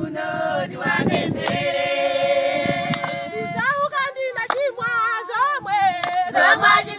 unodiwapemberesaukandina chimwazomwe zomwaj